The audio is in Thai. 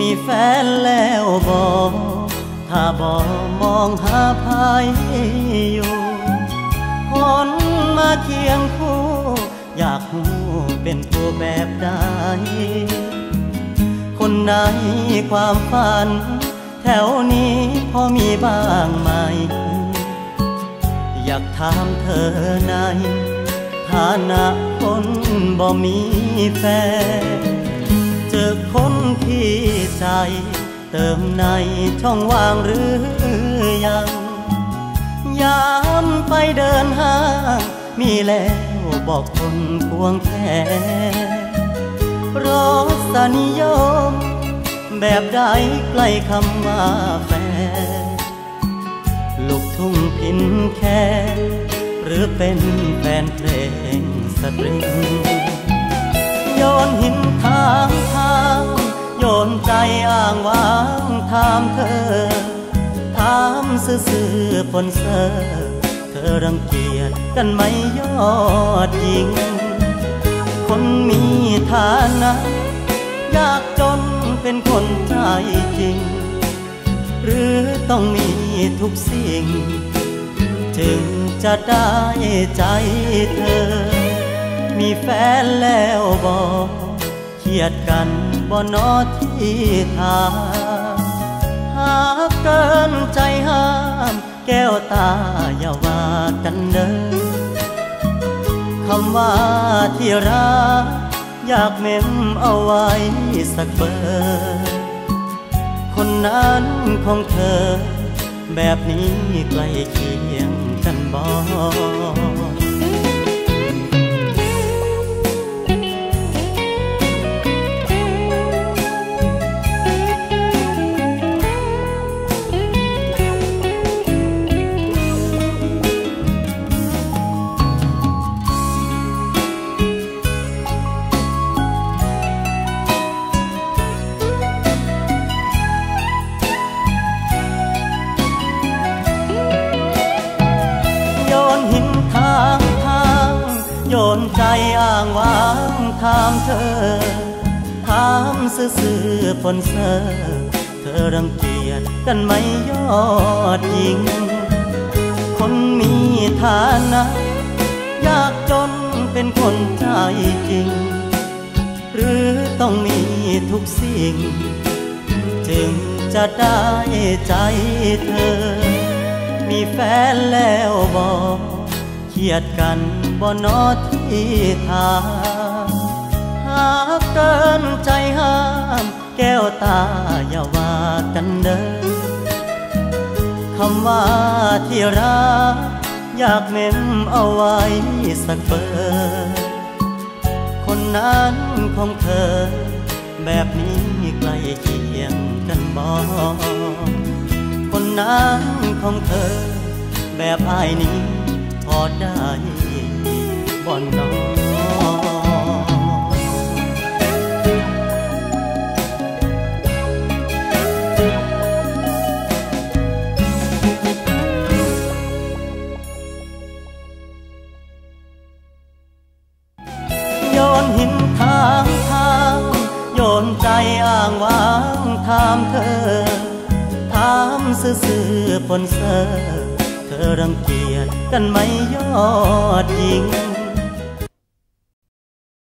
มีแฟนแล้วบอกถ้าบอกมองหาภายอยู่คนมาเคียงคู่ อยากหูเป็นผู้แบบใดคนไหนความฝัน แถวนี้พอมีบ้างไหม อยากถามเธอในฐานะคนบ่มีแฟน ใจ เติมในช่องว่างหรือยังยามไปเดินห้าง มีแล้วบอกคนควงแขนรสนิยม แบบใดใกล้คำว่าแฟนลูกทุ่งพินแค่ หรือเป็นแฟนเพลงสตริง ซื่อๆปนเซอเธอรังเกียจกันไหมยอดหญิง คนมีฐานะยากจนเป็นคนใจจริง หรือต้องมีทุกสิ่ง จึงจะได้ใจเธอ มีแฟนแล้วบอกเครียดกันบ่นอที่ทาง หากเกินใจห้าม แก้วตาอย่าว่ากันเด้อคำว่าที่รักอยากเมมเอาไว้สักเบอร์คนนั้นของเธอ แบบนี้ใกล้เคียงกันบ่ เธอ ถามซื่อๆปนเซอเธอรังเกียจกันไหมยอดหญิง คนมีฐานะยากจนเป็นคนใจจริง หรือต้องมีทุกสิ่ง จึงจะได้ใจเธอ มีแฟนแล้วบอกเครียดกันบ่นอที่ทาง หากเกินใจห้าม แก้วตาอย่าว่ากันเด้อคำว่าที่รักอยากเมมเอาไว้สักเบอร์คนนั้นของเธอ แบบนี้ใกล้เคียงกันบ่คนนั้นของเธอ แบบอายนี้พอได้บ่นน้อ นหินทางทาง โยนใจอ้างว้างถามเธอ ถามซื่อๆปนเซอเธอรังเกียจกันไหมยอดหญิง